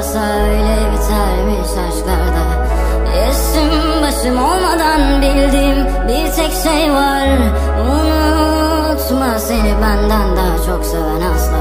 varsa öyle bitermiş aşklarda. Esim başım olmadan bildiğim bir tek şey var. Unutma seni benden daha çok seven asla.